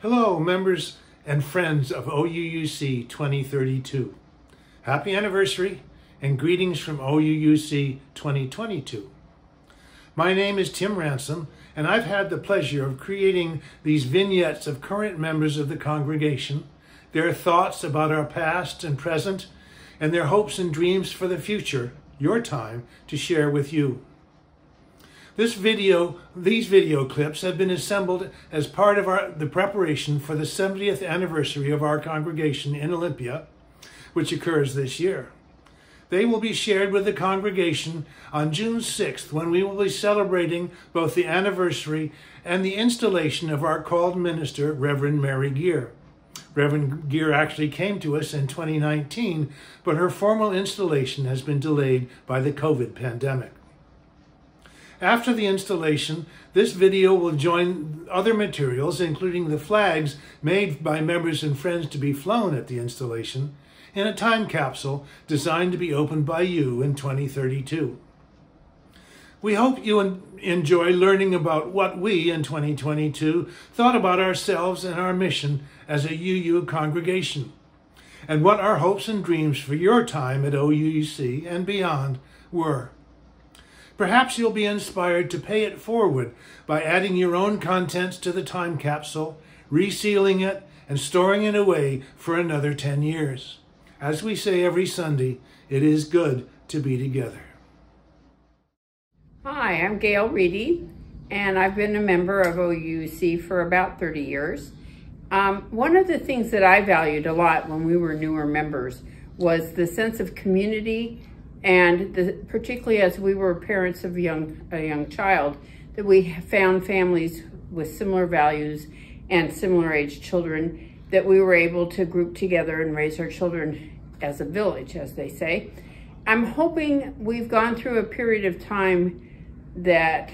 Hello, members and friends of OUUC 2032. Happy anniversary and greetings from OUUC 2022. My name is Tim Ransom, and I've had the pleasure of creating these vignettes of current members of the congregation, their thoughts about our past and present, and their hopes and dreams for the future, your time to share with you. This video, these video clips have been assembled as part of our, the preparation for the 70th anniversary of our congregation in Olympia, which occurs this year. They will be shared with the congregation on June 6th when we will be celebrating both the anniversary and the installation of our called minister, Reverend Mary Gear. Reverend Gear actually came to us in 2019, but her formal installation has been delayed by the COVID pandemic. After the installation, this video will join other materials, including the flags made by members and friends to be flown at the installation, in a time capsule designed to be opened by you in 2032. We hope you enjoy learning about what we in 2022 thought about ourselves and our mission as a UU congregation, and what our hopes and dreams for your time at OUUC and beyond were. Perhaps you'll be inspired to pay it forward by adding your own contents to the time capsule, resealing it, and storing it away for another 10 years. As we say every Sunday, it is good to be together. Hi, I'm Gail Reedy, and I've been a member of OUC for about 30 years. Um, one of the things that I valued a lot when we were newer members was the sense of community and the, particularly as we were parents of young, a young child, that we found families with similar values and similar age children that we were able to group together and raise our children as a village, as they say. I'm hoping we've gone through a period of time that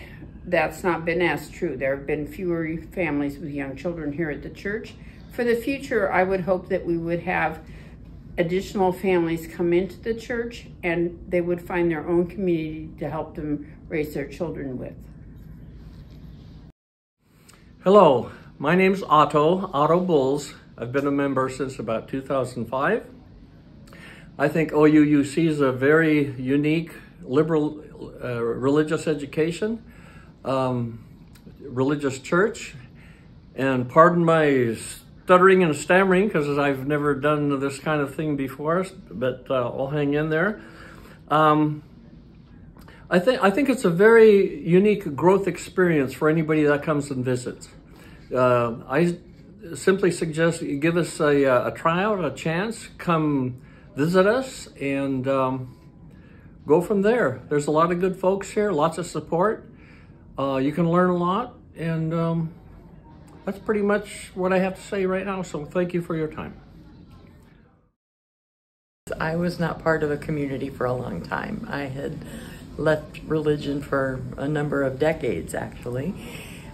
that's not been as true. There have been fewer families with young children here at the church. For the future, I would hope that we would have additional families come into the church and they would find their own community to help them raise their children with. Hello, my name is Otto, Otto Bulls. I've been a member since about 2005. I think OUUC is a very unique liberal uh, religious education, um, religious church, and pardon my stuttering and stammering because I've never done this kind of thing before, but uh, I'll hang in there. Um, I think I think it's a very unique growth experience for anybody that comes and visits. Uh, I simply suggest you give us a, a tryout, a chance, come visit us, and um, go from there. There's a lot of good folks here, lots of support. Uh, you can learn a lot, and um, that's pretty much what I have to say right now. So thank you for your time. I was not part of a community for a long time. I had left religion for a number of decades, actually.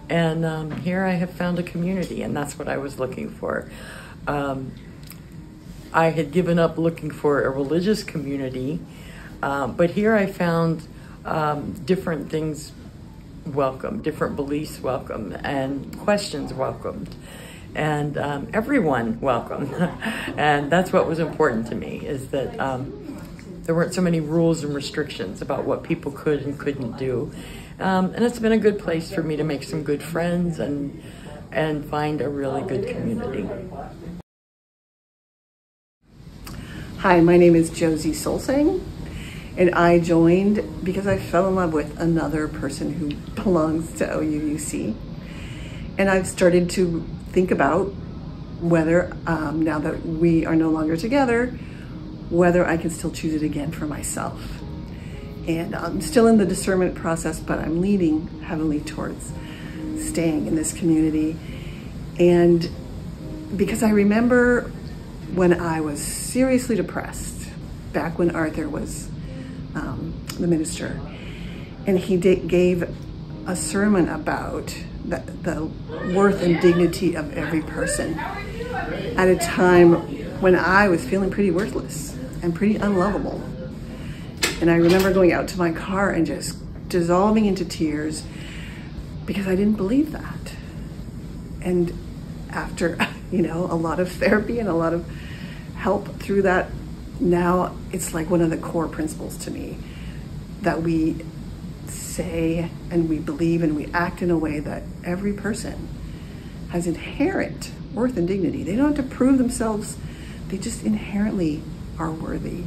And um, here I have found a community, and that's what I was looking for. Um, I had given up looking for a religious community, um, but here I found um, different things welcome, different beliefs welcome, and questions welcomed, and um, everyone welcome. and that's what was important to me is that um, there weren't so many rules and restrictions about what people could and couldn't do. Um, and it's been a good place for me to make some good friends and and find a really good community. Hi, my name is Josie Solsang. And I joined because I fell in love with another person who belongs to OUUC. And I've started to think about whether, um, now that we are no longer together, whether I can still choose it again for myself. And I'm still in the discernment process, but I'm leaning heavily towards staying in this community. And because I remember when I was seriously depressed, back when Arthur was um, the minister, and he gave a sermon about the, the worth and dignity of every person at a time when I was feeling pretty worthless and pretty unlovable. And I remember going out to my car and just dissolving into tears because I didn't believe that. And after, you know, a lot of therapy and a lot of help through that, now it's like one of the core principles to me that we say and we believe and we act in a way that every person has inherent worth and dignity. They don't have to prove themselves, they just inherently are worthy.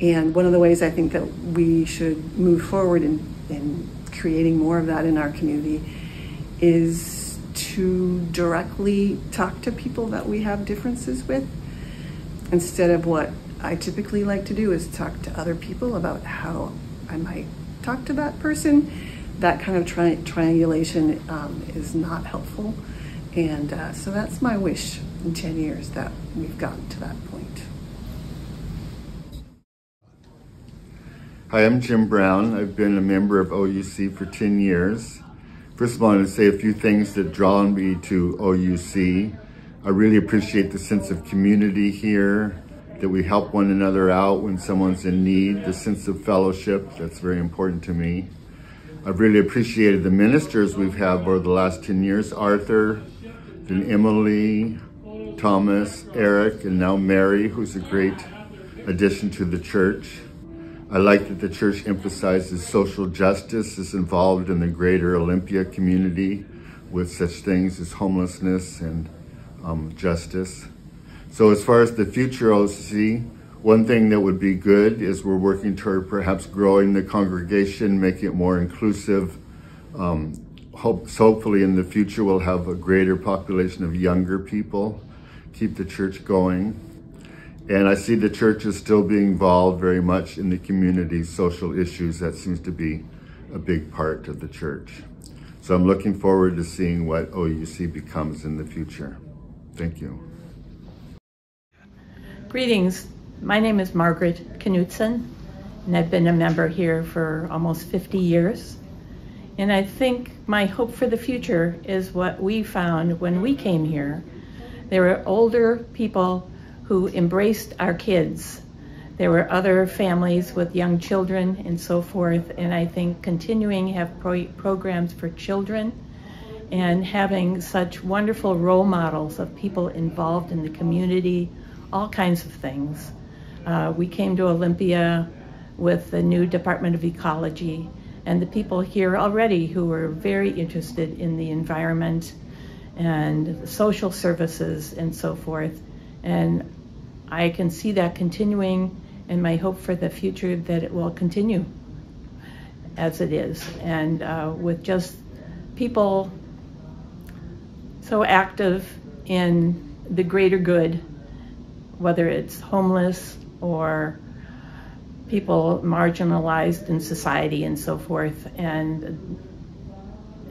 And one of the ways I think that we should move forward in, in creating more of that in our community is to directly talk to people that we have differences with instead of what I typically like to do is talk to other people about how I might talk to that person. That kind of tri- triangulation um, is not helpful. And uh, so that's my wish in 10 years that we've gotten to that point. Hi, I'm Jim Brown. I've been a member of OUC for 10 years. First of all, I want to say a few things that draw me to OUC. I really appreciate the sense of community here, that we help one another out when someone's in need, the sense of fellowship, that's very important to me. I've really appreciated the ministers we've had over the last 10 years, Arthur, then Emily, Thomas, Eric, and now Mary, who's a great addition to the church. I like that the church emphasizes social justice is involved in the greater Olympia community with such things as homelessness and um, justice. So as far as the future OC, one thing that would be good is we're working toward perhaps growing the congregation, making it more inclusive. Um, hope, hopefully in the future we'll have a greater population of younger people, keep the church going. And I see the church is still being involved very much in the community social issues. That seems to be a big part of the church. So I'm looking forward to seeing what OUC becomes in the future. Thank you. Greetings. My name is Margaret Knutson, and I've been a member here for almost 50 years. And I think my hope for the future is what we found when we came here. There were older people who embraced our kids. There were other families with young children and so forth, and I think continuing to have pro programs for children and having such wonderful role models of people involved in the community, all kinds of things. Uh, we came to Olympia with the new Department of Ecology and the people here already who were very interested in the environment and social services and so forth. And I can see that continuing and my hope for the future that it will continue as it is. And uh, with just people so active in the greater good, whether it's homeless or people marginalized in society and so forth, and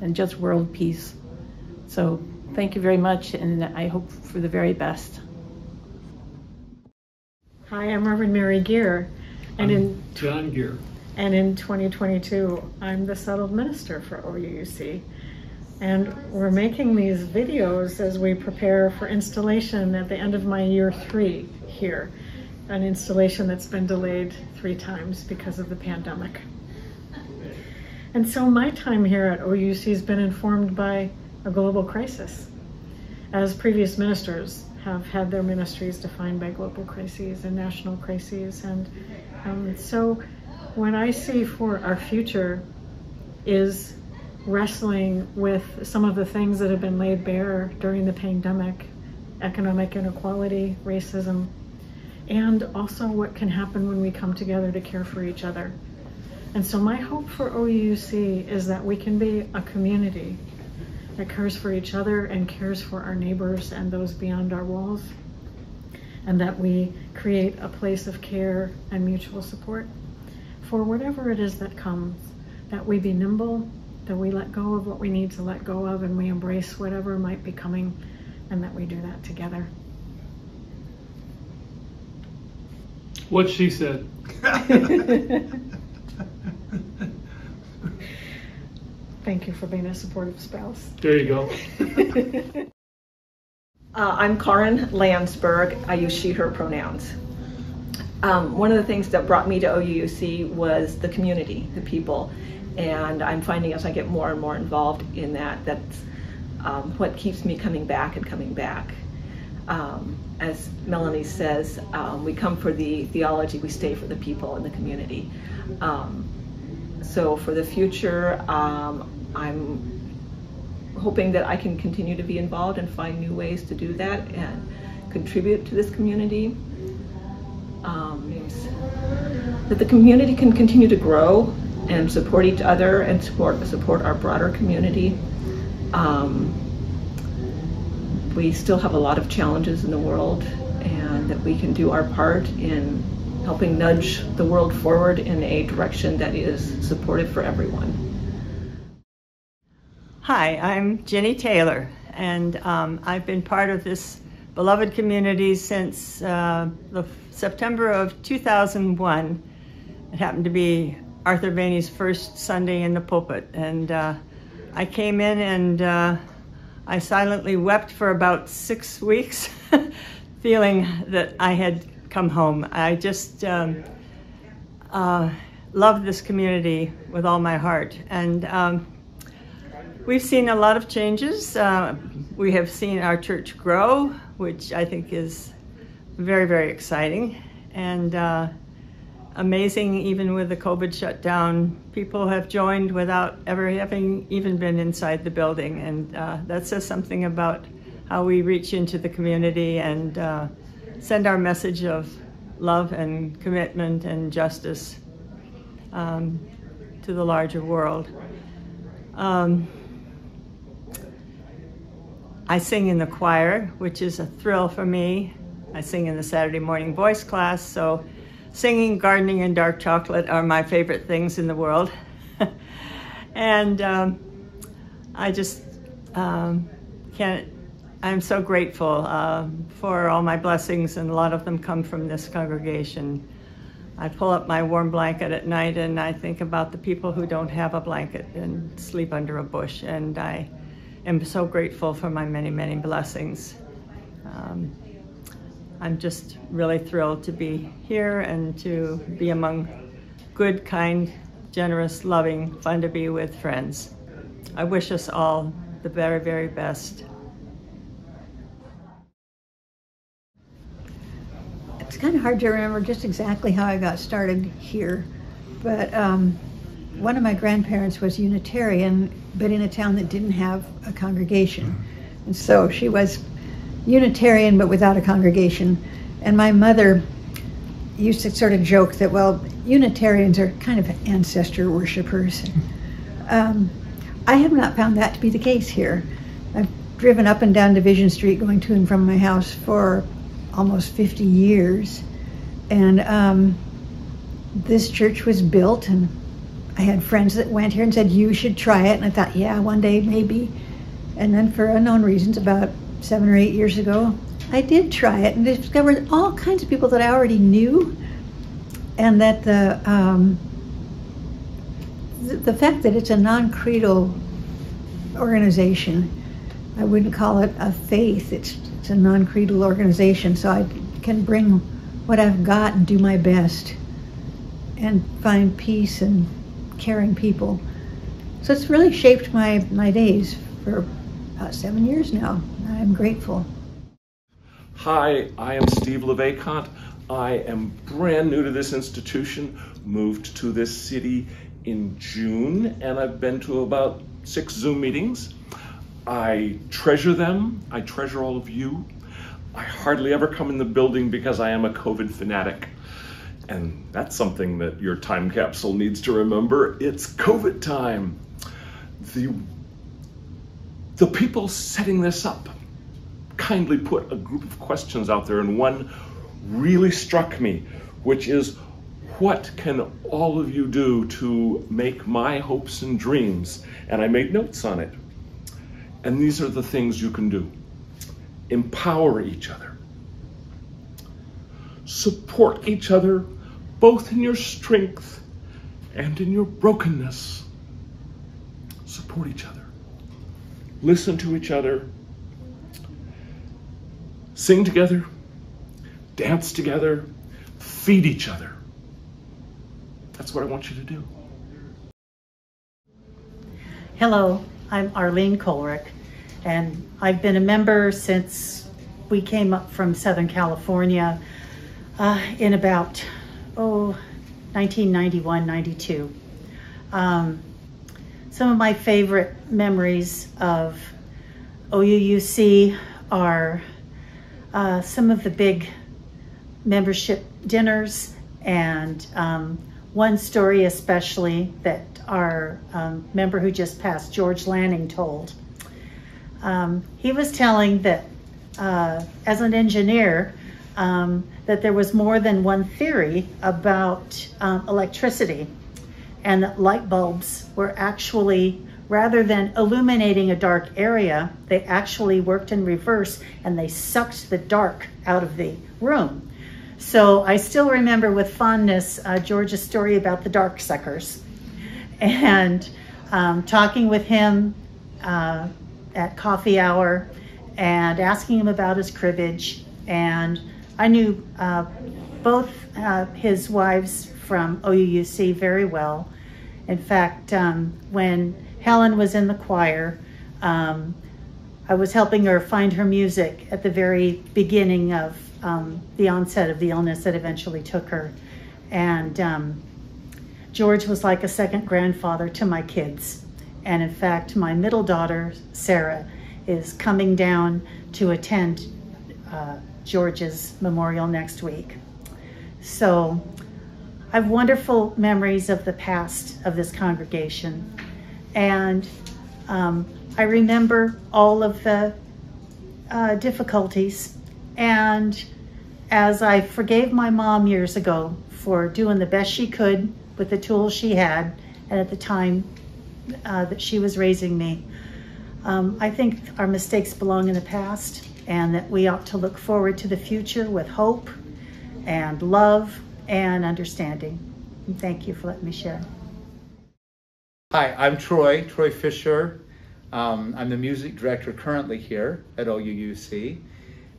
and just world peace. So thank you very much, and I hope for the very best. Hi, I'm Reverend Mary Gear, and I'm in John Gear. and in 2022, I'm the settled minister for OUC. And we're making these videos as we prepare for installation at the end of my year three here, an installation that's been delayed three times because of the pandemic. And so my time here at OUC has been informed by a global crisis. As previous ministers have had their ministries defined by global crises and national crises. And um, so what I see for our future is wrestling with some of the things that have been laid bare during the pandemic, economic inequality, racism, and also what can happen when we come together to care for each other. And so my hope for OUC is that we can be a community that cares for each other and cares for our neighbors and those beyond our walls, and that we create a place of care and mutual support for whatever it is that comes, that we be nimble, that we let go of what we need to let go of, and we embrace whatever might be coming, and that we do that together. What she said. Thank you for being a supportive spouse. There you go. Uh, I'm Karin Landsberg. I use she, her pronouns. Um, one of the things that brought me to OUUC was the community, the people. And I'm finding as I get more and more involved in that, that's um, what keeps me coming back and coming back. Um, as Melanie says, um, we come for the theology, we stay for the people and the community. Um, so for the future, um, I'm hoping that I can continue to be involved and find new ways to do that and contribute to this community. Um, that the community can continue to grow and support each other and support support our broader community. Um, we still have a lot of challenges in the world, and that we can do our part in helping nudge the world forward in a direction that is supportive for everyone. Hi, I'm Jenny Taylor, and um, I've been part of this beloved community since uh, the September of 2001. It happened to be Arthur Vaeni's first Sunday in the pulpit, and uh, I came in and uh, I silently wept for about six weeks, feeling that I had come home. I just um, uh, love this community with all my heart, and um, We've seen a lot of changes. Uh, we have seen our church grow, which I think is very, very exciting and uh, amazing. Even with the COVID shutdown, people have joined without ever having even been inside the building. And uh, that says something about how we reach into the community and uh, send our message of love and commitment and justice um, to the larger world. Um, I sing in the choir, which is a thrill for me. I sing in the Saturday morning voice class, so singing, gardening, and dark chocolate are my favorite things in the world. and um, I just um, can't, I'm so grateful uh, for all my blessings, and a lot of them come from this congregation. I pull up my warm blanket at night and I think about the people who don't have a blanket and sleep under a bush, and I am so grateful for my many, many blessings. Um, I'm just really thrilled to be here and to be among good, kind, generous, loving, fun to be with friends. I wish us all the very, very best. It's kind of hard to remember just exactly how I got started here, but um, one of my grandparents was Unitarian, but in a town that didn't have a congregation. And so she was Unitarian, but without a congregation. And my mother used to sort of joke that, well, Unitarians are kind of ancestor worshippers. Um, I have not found that to be the case here. I've driven up and down Division Street going to and from my house for almost 50 years. And um, this church was built and I had friends that went here and said, you should try it. And I thought, yeah, one day maybe. And then for unknown reasons, about seven or eight years ago, I did try it and discovered all kinds of people that I already knew. And that the, um, the, the fact that it's a non-creedal organization, I wouldn't call it a faith, it's, it's a non-creedal organization. So I can bring what I've got and do my best and find peace and caring people. So it's really shaped my, my days for about seven years now. I'm grateful. Hi, I am Steve LeVaycont. I am brand new to this institution, moved to this city in June, and I've been to about six Zoom meetings. I treasure them. I treasure all of you. I hardly ever come in the building because I am a COVID fanatic. And that's something that your time capsule needs to remember. It's COVID time. The, the people setting this up kindly put a group of questions out there, and one really struck me, which is what can all of you do to make my hopes and dreams? And I made notes on it. And these are the things you can do empower each other, support each other both in your strength and in your brokenness. Support each other. Listen to each other. Sing together. Dance together. Feed each other. That's what I want you to do. Hello, I'm Arlene Kolrick, And I've been a member since we came up from Southern California uh, in about, oh, 1991, 92. Um, some of my favorite memories of OUUC are uh, some of the big membership dinners and um, one story especially that our um, member who just passed, George Lanning, told. Um, he was telling that uh, as an engineer, um, that there was more than one theory about um, electricity and that light bulbs were actually, rather than illuminating a dark area, they actually worked in reverse and they sucked the dark out of the room. So I still remember with fondness uh, George's story about the dark suckers and um, talking with him uh, at coffee hour and asking him about his cribbage. And I knew uh, both uh, his wives from OUUC very well. In fact, um, when Helen was in the choir, um, I was helping her find her music at the very beginning of um, the onset of the illness that eventually took her. And um, George was like a second grandfather to my kids. And in fact, my middle daughter, Sarah, is coming down to attend uh, George's memorial next week. So I have wonderful memories of the past of this congregation. And um, I remember all of the uh, difficulties. And as I forgave my mom years ago for doing the best she could with the tools she had and at the time uh, that she was raising me. Um, I think our mistakes belong in the past and that we ought to look forward to the future with hope and love and understanding. And thank you for letting me share. Hi, I'm Troy, Troy Fisher. Um, I'm the music director currently here at OUUC.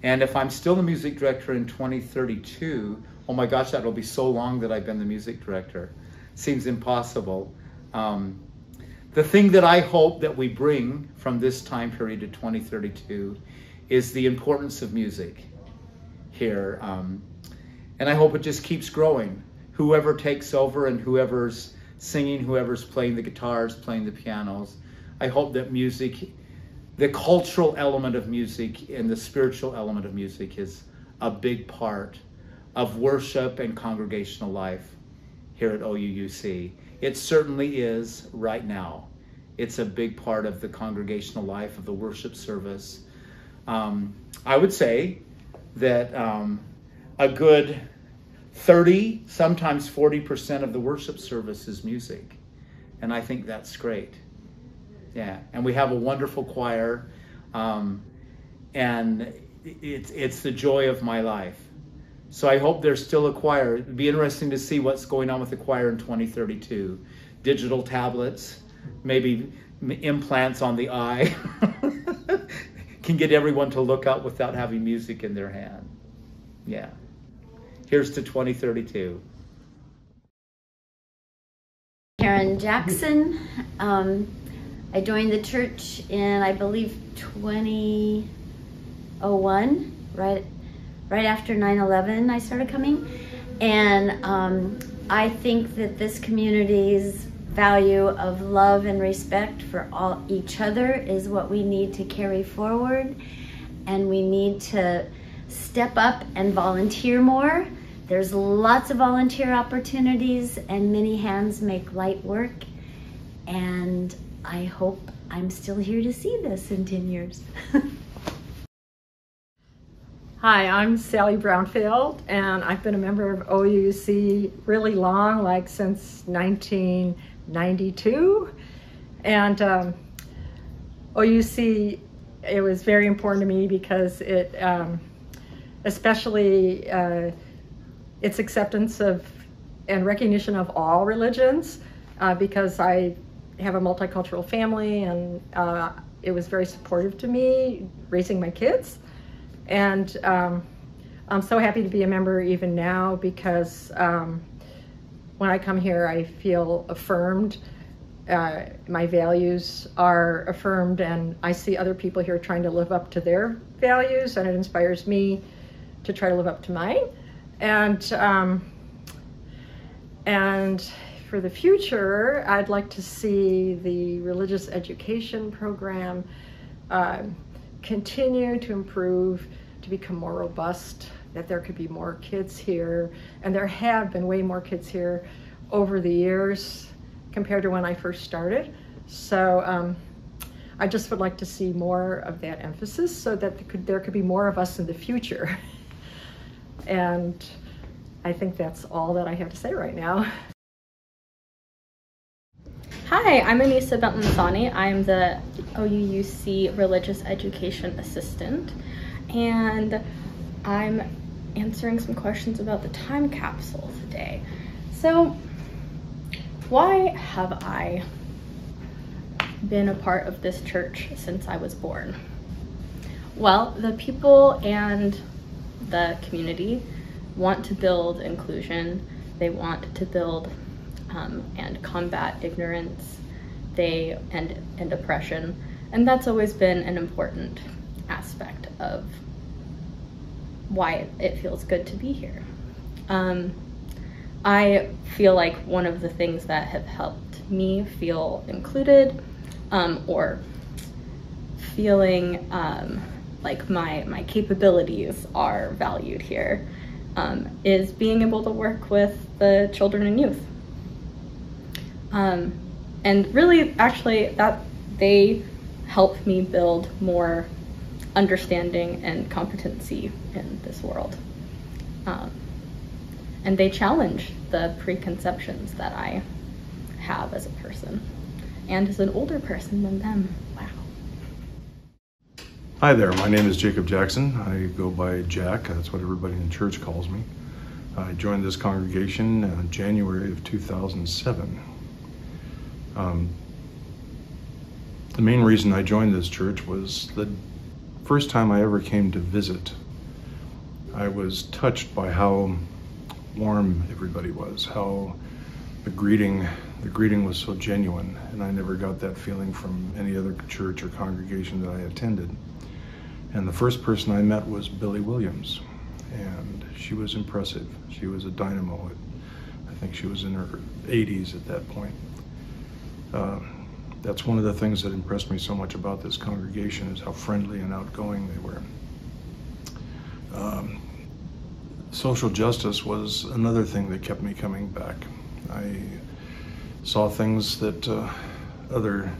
And if I'm still the music director in 2032, oh my gosh, that'll be so long that I've been the music director seems impossible. Um, the thing that I hope that we bring from this time period to 2032 is the importance of music here. Um, and I hope it just keeps growing. Whoever takes over and whoever's singing, whoever's playing the guitars, playing the pianos, I hope that music, the cultural element of music and the spiritual element of music is a big part of worship and congregational life here at OUUC. It certainly is right now. It's a big part of the congregational life of the worship service. Um, I would say that um, a good 30, sometimes 40% of the worship service is music. And I think that's great. Yeah, and we have a wonderful choir. Um, and it's, it's the joy of my life. So I hope there's still a choir. It'd be interesting to see what's going on with the choir in 2032. Digital tablets, maybe implants on the eye can get everyone to look up without having music in their hand. Yeah. Here's to 2032. Karen Jackson. Um, I joined the church in, I believe, 2001, right right after 9-11 I started coming. And um, I think that this community's value of love and respect for all each other is what we need to carry forward. And we need to step up and volunteer more. There's lots of volunteer opportunities and many hands make light work. And I hope I'm still here to see this in 10 years. Hi, I'm Sally Brownfield, and I've been a member of OUC really long, like since 1992. And um, OUC, it was very important to me because it, um, especially uh, its acceptance of and recognition of all religions, uh, because I have a multicultural family and uh, it was very supportive to me raising my kids. And um, I'm so happy to be a member even now because um, when I come here, I feel affirmed uh, my values are affirmed and I see other people here trying to live up to their values and it inspires me to try to live up to mine. And, um, and for the future, I'd like to see the religious education program uh, continue to improve, to become more robust, that there could be more kids here. And there have been way more kids here over the years compared to when I first started. So um, I just would like to see more of that emphasis so that there could, there could be more of us in the future. and I think that's all that I have to say right now. Hi, I'm Anissa Bentlansani. I'm the OUUC Religious Education Assistant, and I'm answering some questions about the time capsule today. So, why have I been a part of this church since I was born? Well, the people and the community want to build inclusion. They want to build um, and combat ignorance they and, and oppression. And that's always been an important aspect of why it feels good to be here. Um, I feel like one of the things that have helped me feel included um, or feeling um, like my, my capabilities are valued here um, is being able to work with the children and youth. Um, and really, actually, that they help me build more understanding and competency in this world. Um, and they challenge the preconceptions that I have as a person and as an older person than them. Hi there, my name is Jacob Jackson. I go by Jack, that's what everybody in church calls me. I joined this congregation in uh, January of 2007. Um, the main reason I joined this church was the first time I ever came to visit. I was touched by how warm everybody was, how the greeting the greeting was so genuine, and I never got that feeling from any other church or congregation that I attended. And the first person I met was Billy Williams, and she was impressive. She was a dynamo. I think she was in her 80s at that point. Uh, that's one of the things that impressed me so much about this congregation is how friendly and outgoing they were. Um, social justice was another thing that kept me coming back. I saw things that uh, other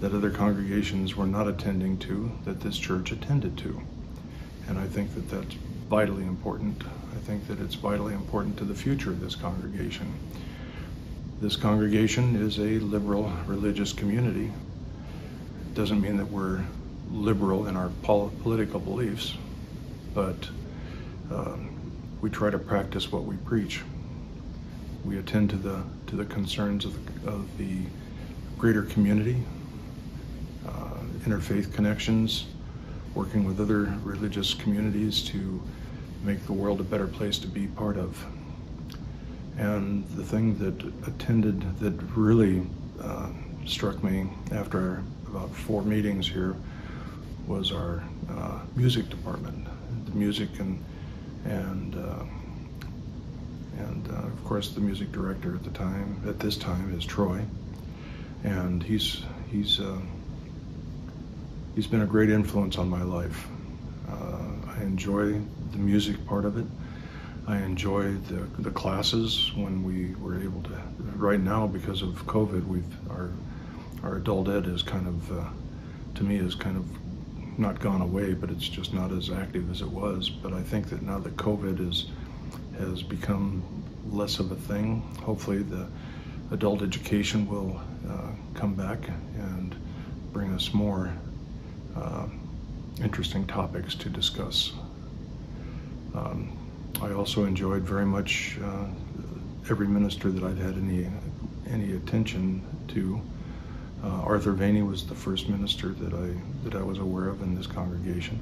that other congregations were not attending to that this church attended to, and I think that that's vitally important. I think that it's vitally important to the future of this congregation. This congregation is a liberal religious community. It doesn't mean that we're liberal in our pol political beliefs, but um, we try to practice what we preach. We attend to the to the concerns of the, of the greater community, interfaith connections, working with other religious communities to make the world a better place to be part of. And the thing that attended that really uh, struck me after about four meetings here was our uh, music department, the music and and uh, and uh, of course the music director at the time at this time is Troy, and he's he's uh, he's been a great influence on my life. Uh, I enjoy the music part of it. I enjoy the, the classes when we were able to. Right now, because of COVID, we've our our adult ed is kind of uh, to me is kind of not gone away, but it's just not as active as it was. But I think that now that COVID is has become less of a thing, hopefully the adult education will uh, come back and bring us more uh, interesting topics to discuss. Um, I also enjoyed very much uh, every minister that I'd had any any attention to. Uh, Arthur Vaeni was the first minister that I that I was aware of in this congregation,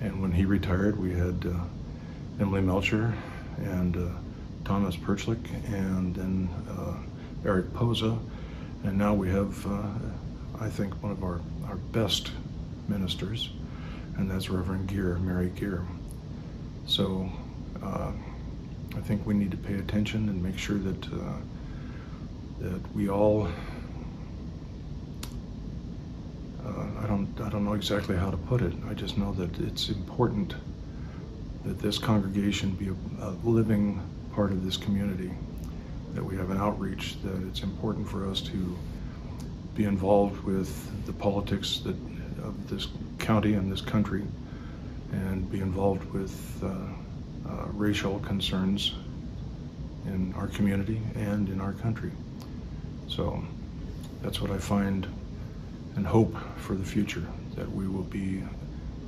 and when he retired, we had uh, Emily Melcher and uh, Thomas Perchlik, and then uh, Eric Posa, And now we have, I think, one of our, our best ministers, and that's Reverend Gear, Mary Gear. So uh, I think we need to pay attention and make sure that uh, that we all uh, I don't I don't know exactly how to put it. I just know that it's important that this congregation be a, a living part of this community, that we have an outreach, that it's important for us to be involved with the politics that of this county and this country, and be involved with uh, uh, racial concerns in our community and in our country. So that's what I find and hope for the future, that we will be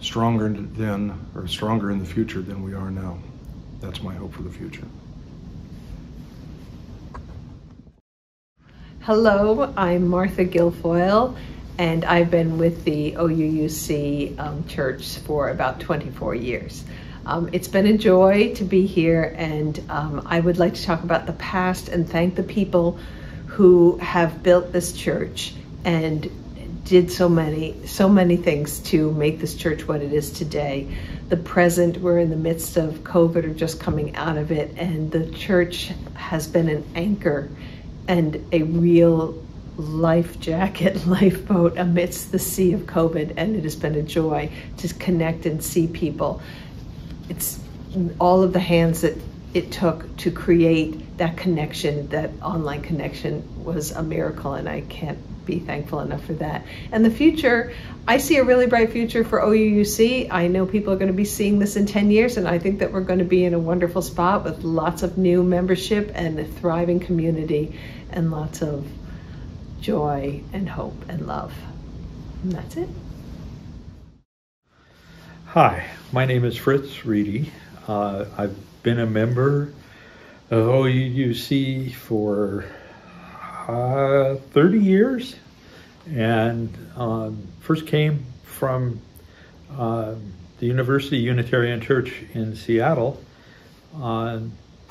stronger then, or stronger in the future than we are now. That's my hope for the future. Hello, I'm Martha Guilfoyle, and I've been with the OUUC um, Church for about 24 years. Um, it's been a joy to be here, and um, I would like to talk about the past and thank the people who have built this church and did so many so many things to make this church what it is today. The present, we're in the midst of COVID or just coming out of it, and the church has been an anchor and a real life jacket, lifeboat amidst the sea of COVID, and it has been a joy to connect and see people. It's all of the hands that it took to create that connection, that online connection was a miracle, and I can't be thankful enough for that. And the future, I see a really bright future for OUUC. I know people are going to be seeing this in 10 years, and I think that we're going to be in a wonderful spot with lots of new membership and a thriving community and lots of joy and hope and love. And that's it. Hi, my name is Fritz Reedy. Uh, I've been a member of OUUC for uh, 30 years and um, first came from uh, the University Unitarian Church in Seattle uh,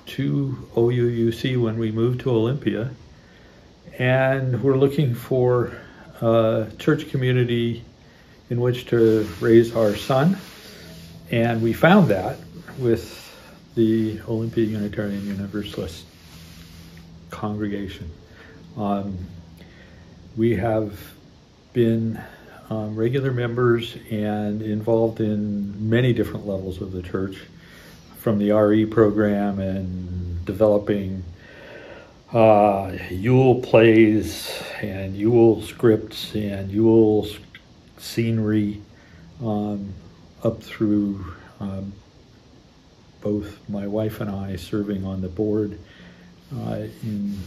to OUUC when we moved to Olympia. And we're looking for a church community in which to raise our son. And we found that with the Olympia Unitarian Universalist congregation. Um, we have been um, regular members and involved in many different levels of the church, from the RE program and developing uh, Yule plays and Yule scripts and Yule scenery um, up through um, both my wife and I serving on the board uh, in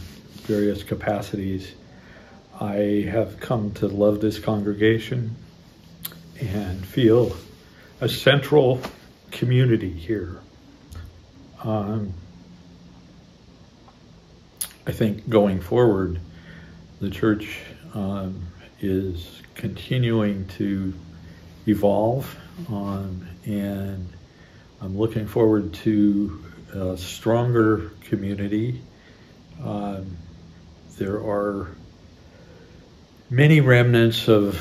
various capacities. I have come to love this congregation and feel a central community here. Um, I think going forward, the church um, is continuing to evolve um, and I'm looking forward to a stronger community. Um, there are many remnants of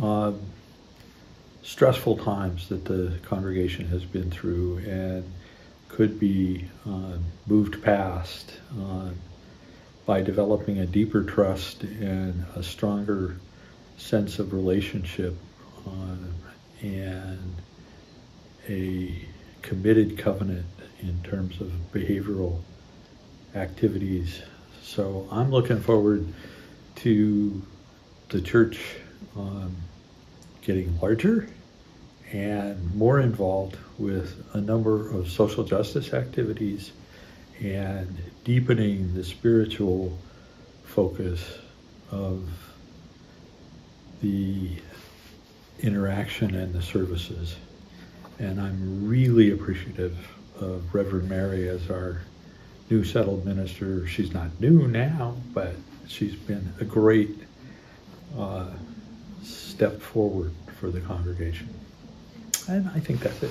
uh, stressful times that the congregation has been through and could be uh, moved past uh, by developing a deeper trust and a stronger sense of relationship uh, and a committed covenant in terms of behavioral activities. So I'm looking forward to the church um, getting larger and more involved with a number of social justice activities and deepening the spiritual focus of the interaction and the services. And I'm really appreciative of Reverend Mary as our new settled minister. She's not new now, but she's been a great uh, step forward for the congregation. And I think that's it.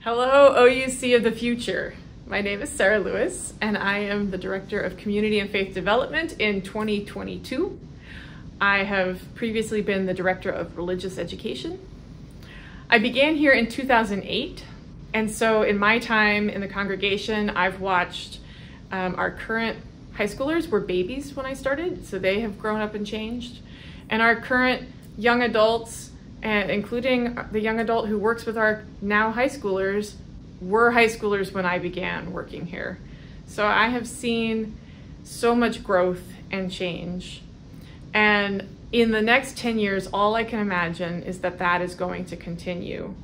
Hello, OUC of the future. My name is Sarah Lewis, and I am the Director of Community and Faith Development in 2022. I have previously been the Director of Religious Education. I began here in 2008, and so in my time in the congregation, I've watched um, our current high schoolers were babies when I started, so they have grown up and changed. And our current young adults, and including the young adult who works with our now high schoolers, were high schoolers when I began working here. So I have seen so much growth and change. And in the next 10 years, all I can imagine is that that is going to continue.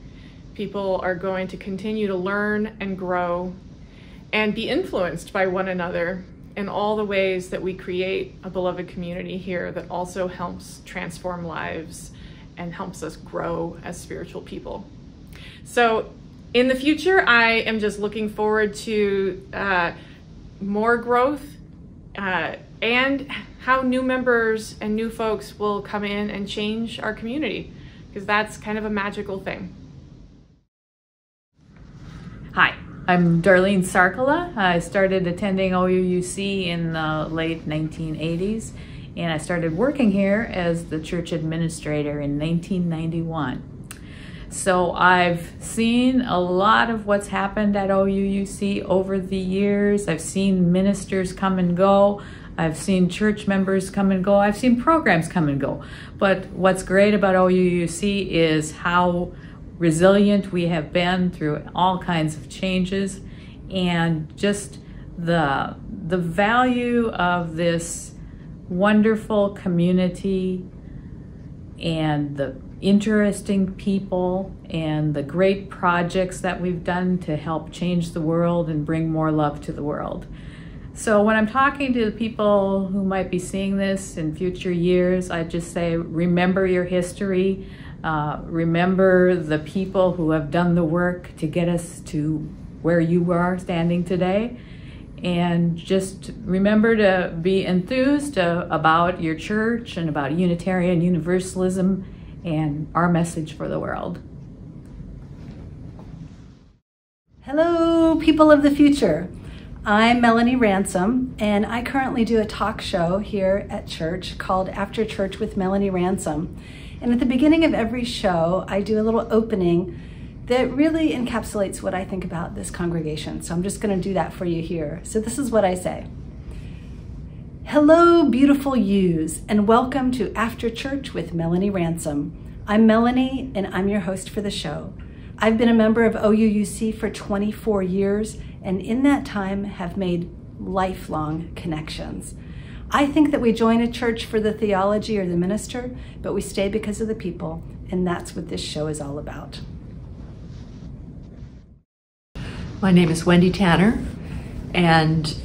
People are going to continue to learn and grow and be influenced by one another in all the ways that we create a beloved community here that also helps transform lives and helps us grow as spiritual people. So in the future, I am just looking forward to uh, more growth uh, and how new members and new folks will come in and change our community because that's kind of a magical thing. Hi, I'm Darlene Sarkala. I started attending OUUC in the late 1980s and I started working here as the church administrator in 1991. So I've seen a lot of what's happened at OUUC over the years. I've seen ministers come and go. I've seen church members come and go. I've seen programs come and go. But what's great about OUUC is how resilient we have been through all kinds of changes and just the the value of this wonderful community and the interesting people and the great projects that we've done to help change the world and bring more love to the world. So when I'm talking to the people who might be seeing this in future years, I just say, remember your history, uh, remember the people who have done the work to get us to where you are standing today. And just remember to be enthused uh, about your church and about Unitarian Universalism and our message for the world. Hello, people of the future. I'm Melanie Ransom, and I currently do a talk show here at church called After Church with Melanie Ransom. And at the beginning of every show, I do a little opening that really encapsulates what I think about this congregation. So I'm just going to do that for you here. So this is what I say. Hello, beautiful yous, and welcome to After Church with Melanie Ransom. I'm Melanie, and I'm your host for the show. I've been a member of OUUC for 24 years, and in that time have made lifelong connections. I think that we join a church for the theology or the minister, but we stay because of the people, and that's what this show is all about. My name is Wendy Tanner, and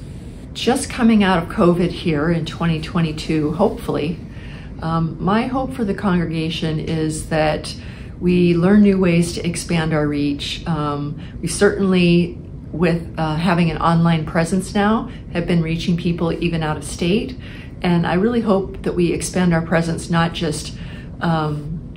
just coming out of COVID here in 2022, hopefully, um, my hope for the congregation is that we learn new ways to expand our reach. Um, we certainly, with uh, having an online presence now, have been reaching people even out of state. And I really hope that we expand our presence not just um,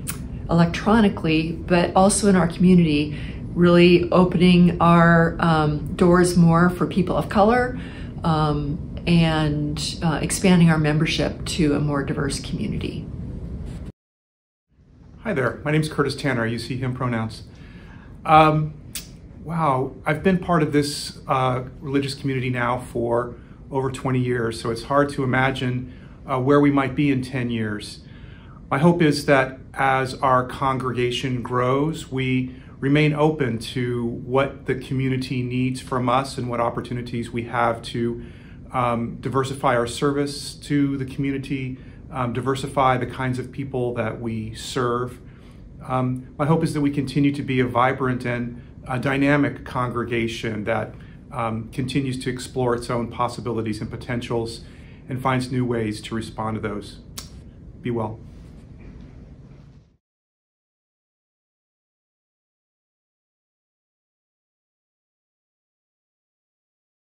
electronically, but also in our community, really opening our um, doors more for people of color, um, and uh, expanding our membership to a more diverse community. Hi there, my name is Curtis Tanner. You see him pronouns. Um, wow, I've been part of this uh, religious community now for over 20 years, so it's hard to imagine uh, where we might be in 10 years. My hope is that as our congregation grows, we remain open to what the community needs from us and what opportunities we have to um, diversify our service to the community, um, diversify the kinds of people that we serve. Um, my hope is that we continue to be a vibrant and a dynamic congregation that um, continues to explore its own possibilities and potentials and finds new ways to respond to those. Be well.